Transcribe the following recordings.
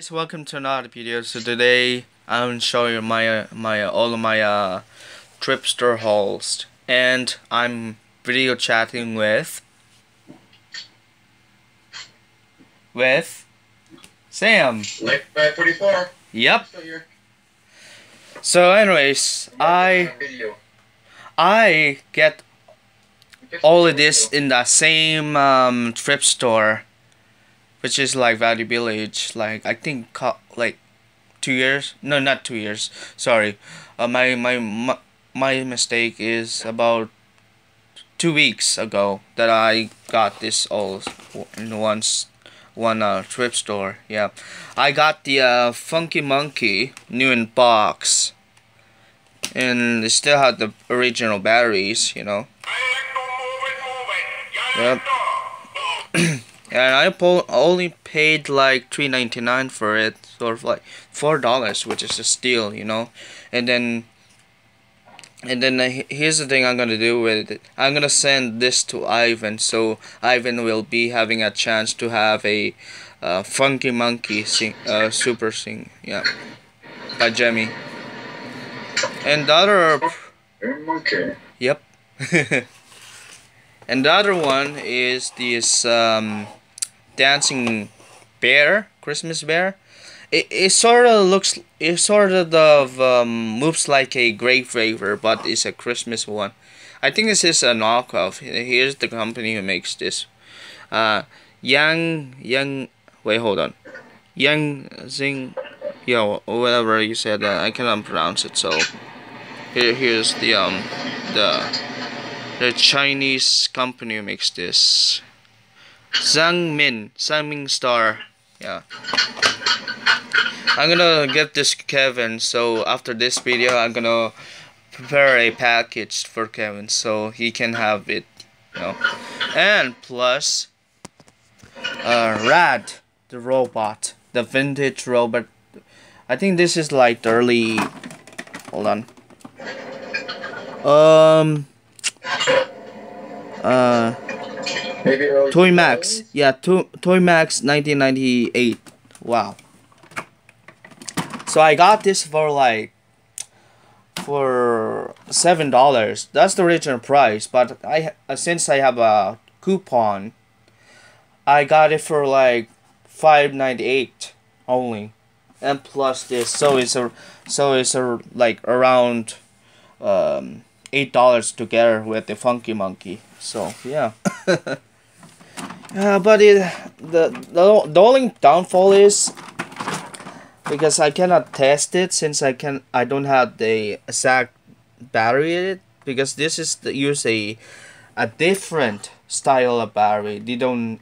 guys welcome to another video. So today i'm showing you my my all of my uh tripster hauls. And i'm video chatting with with sam. Like 544. yep. So anyways i i get all of this in the same um trip store which is like Value Village like I think like two years? No not two years. Sorry. Uh, my, my my my mistake is about two weeks ago that I got this all in once one uh trip store. Yeah. I got the uh Funky Monkey new in box. And it still had the original batteries you know. Yep. and I only paid like three ninety nine for it, sort of like four dollars, which is a steal, you know. And then, and then uh, here's the thing I'm gonna do with it. I'm gonna send this to Ivan, so Ivan will be having a chance to have a uh, Funky Monkey sing, uh, super sing, yeah, by Gemmy. And the other Okay. Yep. and the other one is this um, dancing bear, Christmas bear. It, it sort of looks, it sort of um, moves like a Grave Raver, but it's a Christmas one. I think this is a knockoff. Here's the company who makes this. Uh, Yang, Yang, wait, hold on. Yang Zing, yeah, whatever you said, uh, I cannot pronounce it, so. Here, here's the um, the the Chinese company who makes this. Zhang Min, Zhang Min Star. Yeah. I'm gonna get this Kevin. So after this video, I'm gonna prepare a package for Kevin so he can have it. You know. And plus, uh, Rad, the robot, the vintage robot. I think this is like early. Hold on. Um. Uh, Toymax. Yeah, to- Toymax 1998. Wow. So I got this for like for seven dollars. That's the original price, but I uh, since I have a coupon, I got it for like five ninety eight only, and plus this. So it's a so it's a like around um eight dollars together with the Funky Monkey. So yeah. Uh, but it, the, the the only downfall is because I cannot test it since I can I don't have the exact battery in it because this is the, use a a different style of battery. They don't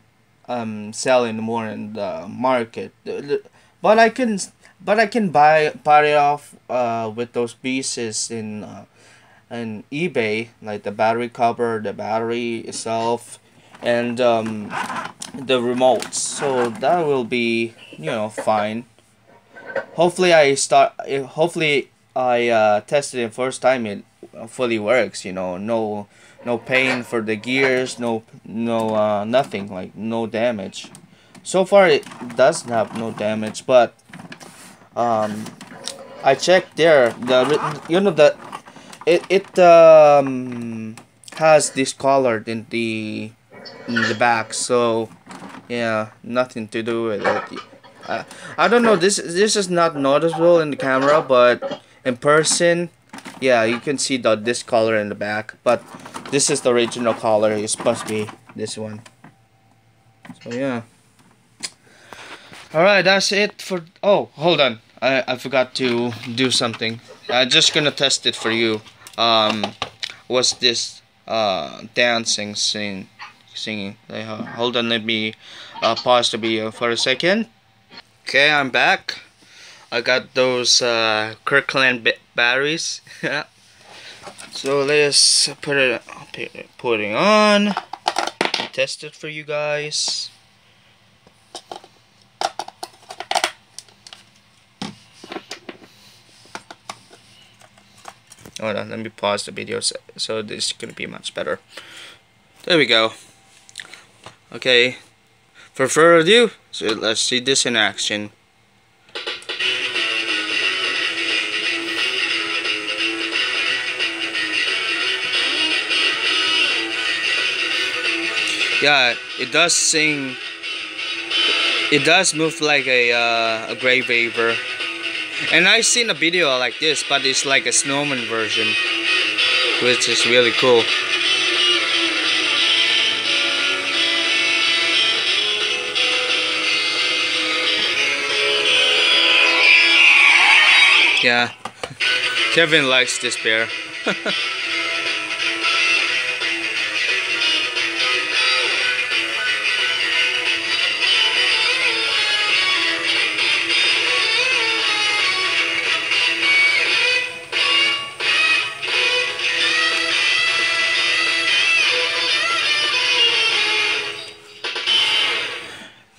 um sell anymore in the market. But I can but I can buy buy it off uh with those pieces in uh, in eBay like the battery cover the battery itself and um, the remotes so that will be you know fine. Hopefully i start eh, hopefully i uh, tested it first time it fully works you know. No no pain for the gears no no uh, nothing like no damage. So far it does have no damage but um i checked there the you know the it it um has discolored in the in the back so yeah nothing to do with it. I, I don't know this this is not noticeable in the camera but in person yeah you can see the this color in the back but this is the original color it's supposed to be this one. So yeah. All right that's it for oh hold on. I i forgot to do something. I'm just gonna test it for you. Um what's this uh dancing scene singing. Uh, hold on let me uh, pause the video for a second. Okay i'm back. I got those uh kirkland ba- batteries. So let's put it put it on. Test it for you guys. Hold on, let me pause the video so, so this is gonna be much better. There we go. Okay, for further ado, so let's see this in action. Yeah, it does sing. It does move like a uh, a gray vapor. And I've seen a video like this, but it's like a snowman version, which is really cool. Yeah, Kevin likes this bear.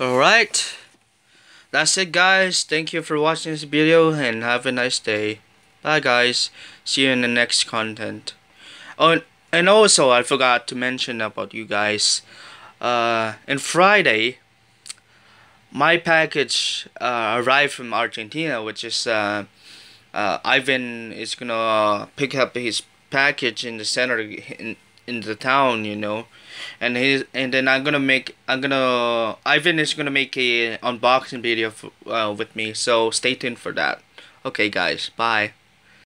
Alright. That's it guys. Thank you for watching this video and have a nice day. Bye guys. See you in the next content. Oh, and also I forgot to mention about you guys. Uh, and Friday, my package uh, arrived from Argentina, which is uh, uh, Ivan is gonna pick up his package in the center in in the town, you know, and his and then I'm gonna make I'm gonna Ivan is gonna make a unboxing video for, uh, with me, so stay tuned for that. Okay, guys, bye.